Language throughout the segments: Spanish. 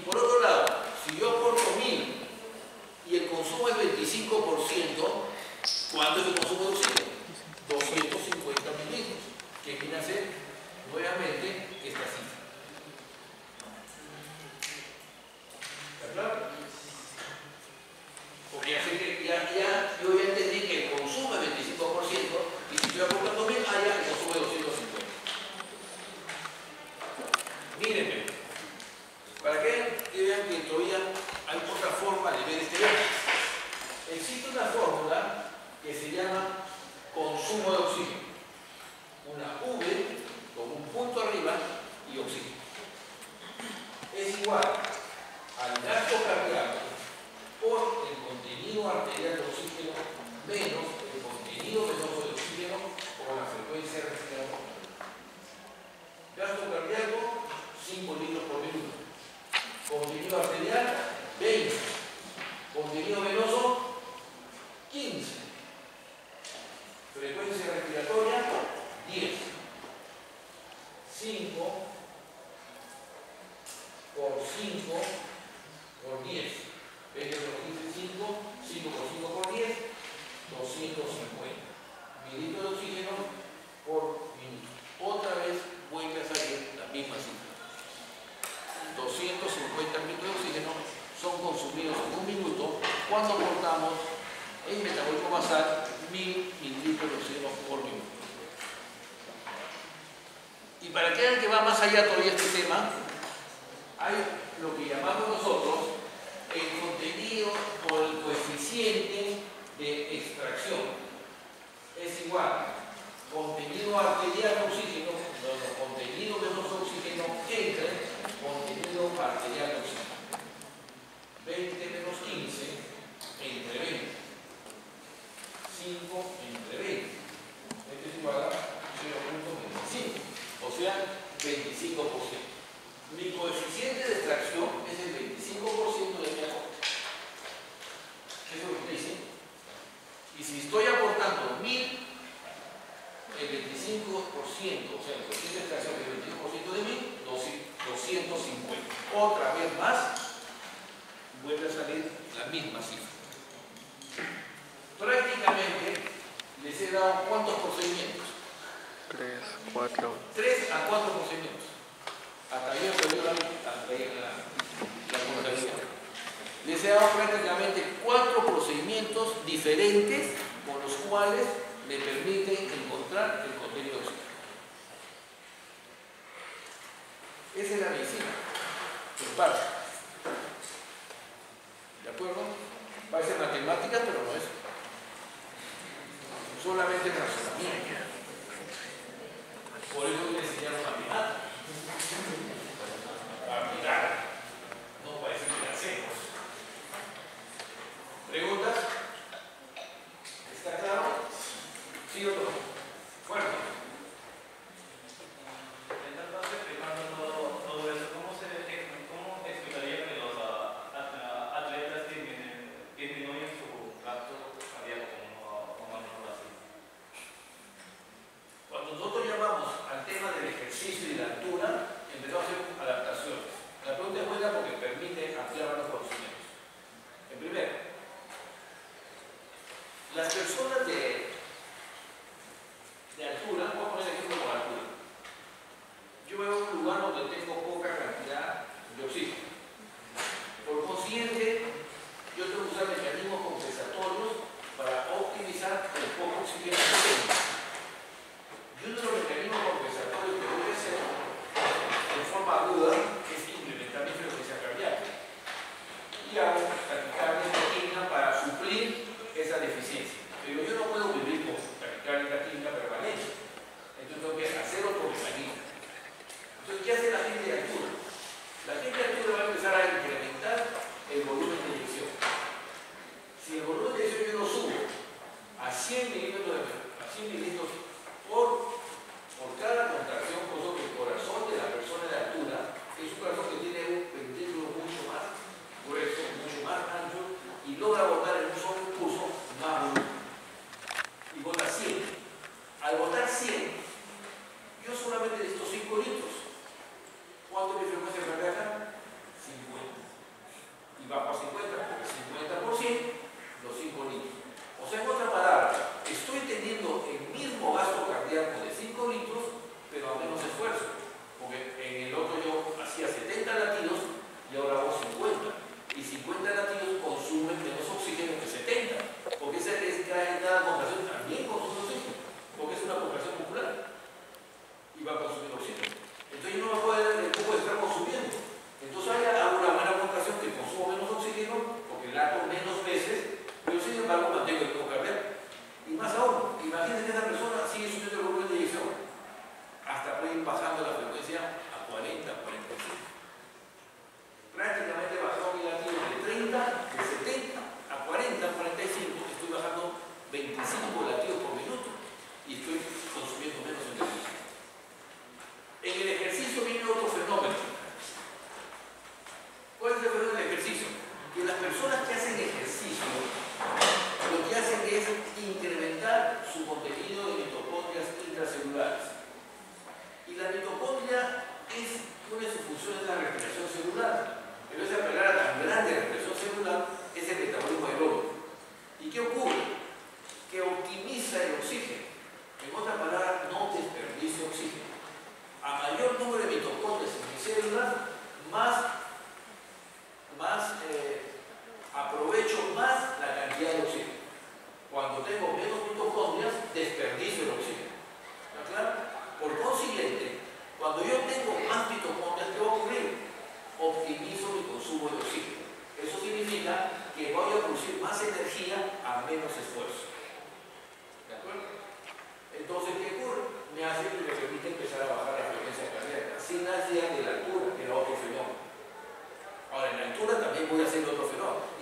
Y por otro lado, si yo aporto 1000 y el consumo es 25%, ¿cuánto es el consumo? pasar mil mililitros de por minuto. Y para que vean que va más allá todavía este tema, hay lo que llamamos nosotros el contenido o el coeficiente de extracción. Es igual, contenido arterial de oxígeno, contenido de los oxígeno entre contenido arterial de oxígeno. 20 entre 20. Esto es igual a 0.25, o sea, 25%. 3 a 4 procedimientos. Hasta ahí perdió la, hasta la, la contabilidad. Prácticamente 4 procedimientos diferentes con los cuales me permiten encontrar el contenido de Esa es la medicina, en parte. ¿De acuerdo? Parece matemáticas, pero no es. Solamente razonamiento. Por eso te enseñaron a mí.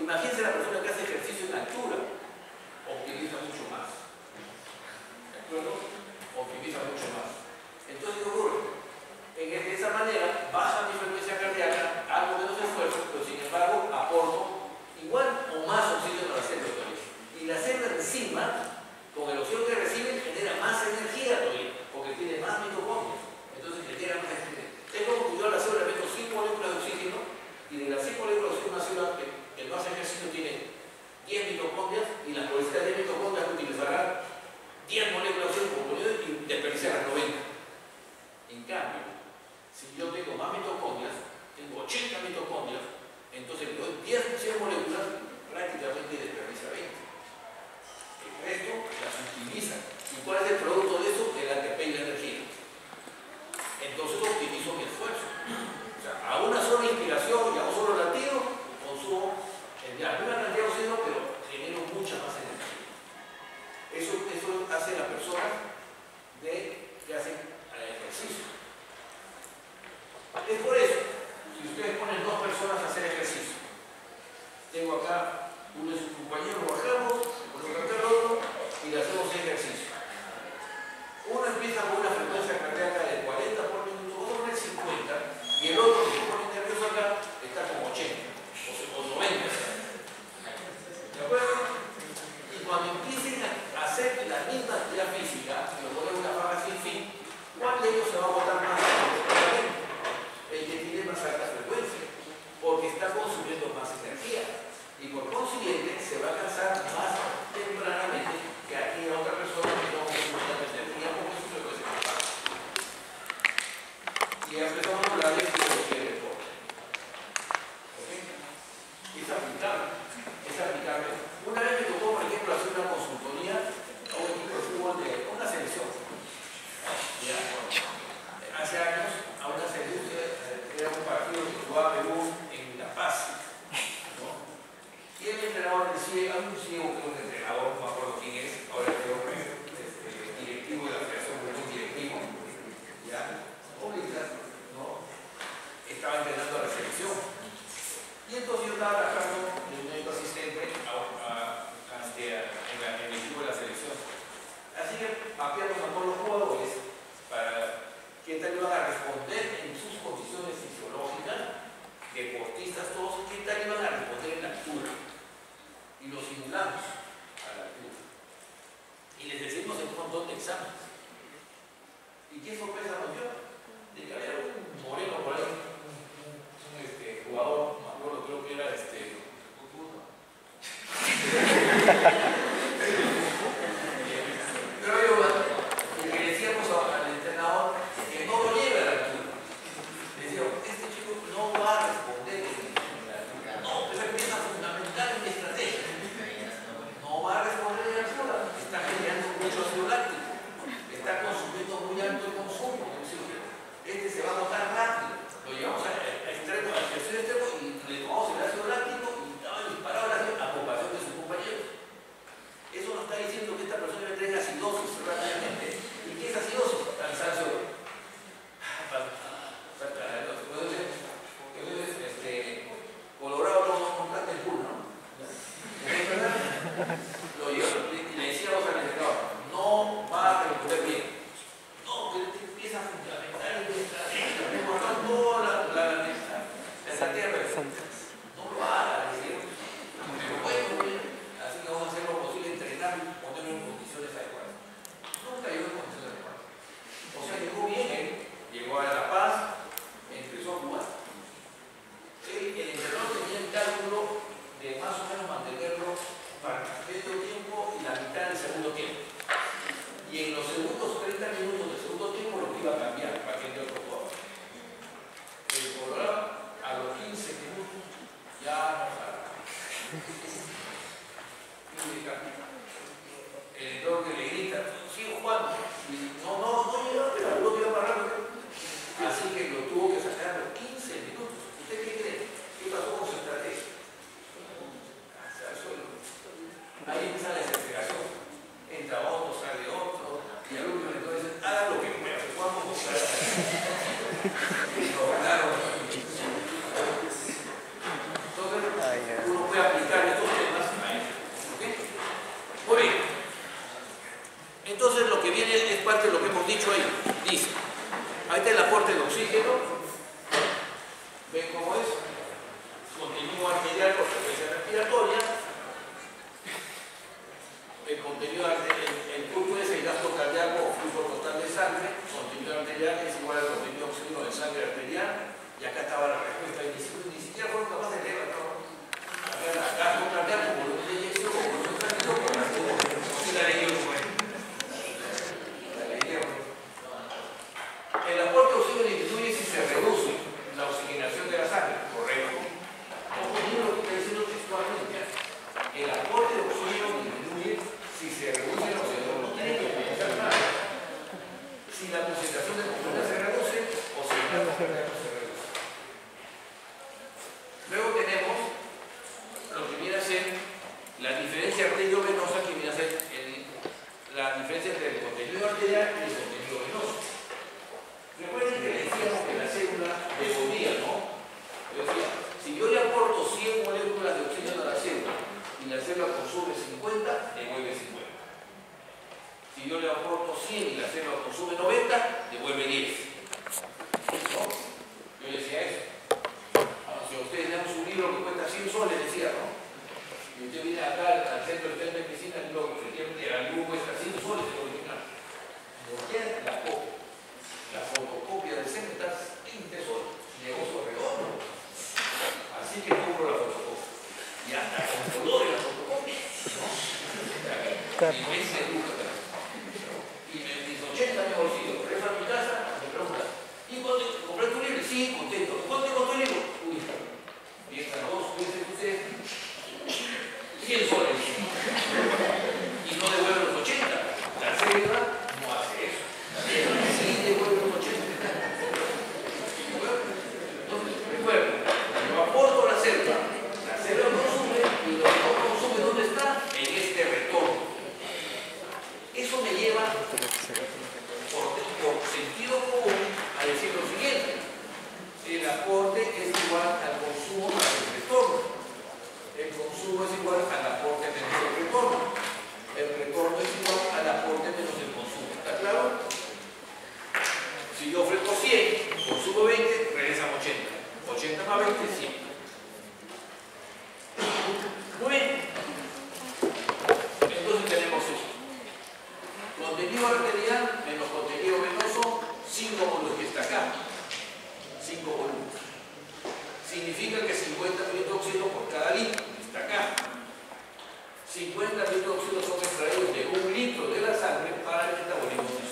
Imagínense la persona que hace organización del se reduce o se sol en el cierre, ¿no? Y usted viene acá al centro del centro de piscina y luego, efectivamente, la luz cuesta 100 soles el original. Porque la, copia, la fotocopia del centro está 20 soles, negocio redondo. Así que compro la fotocopia. Y hasta con colores la fotocopia, ¿no? 50 litros de son extraídos de un litro de la sangre para el metabolismo.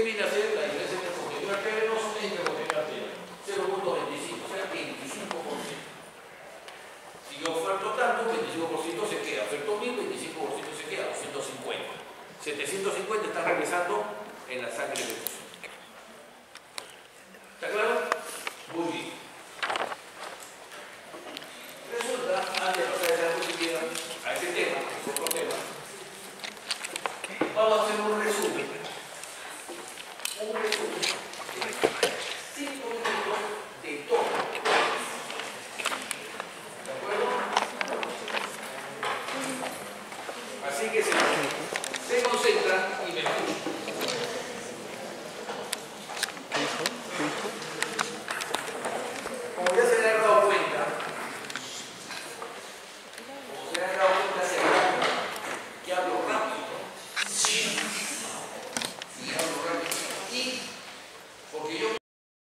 ¿Qué viene a ser la iglesia de Cogenera? Que no es una iglesia de 0.25, o sea, 25%. Si yo oferto tanto, 25% se queda. Oferto 1000, 25% se queda, 250. 750 está regresando en la sangre de over